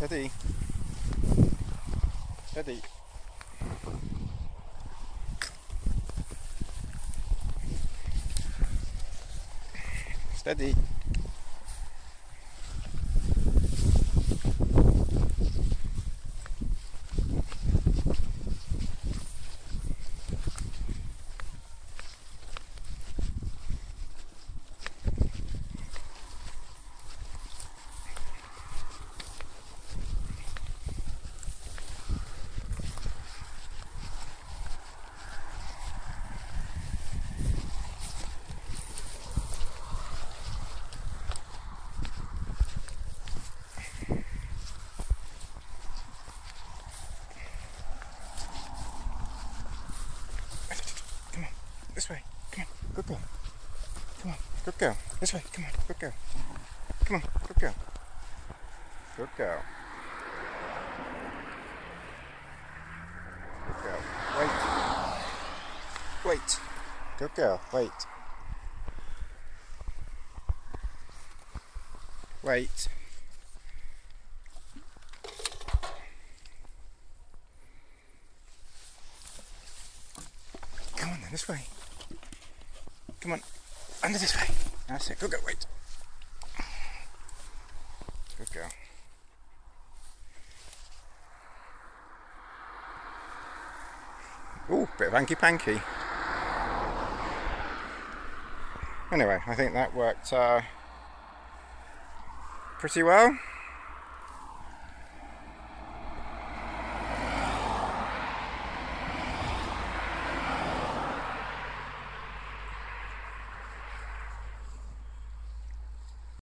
Steady. Steady. Steady. Come on, this way. Come on, good girl. Come on, good girl. This way. Come on, good girl. Come on, good girl. Good girl. Good girl. Wait. Wait. Good girl. Wait. Wait. Come on then, this way. Come on. Under this way. That's it. Good girl. Wait. Good girl. Ooh, bit of hanky panky. Anyway, I think that worked uh, pretty well.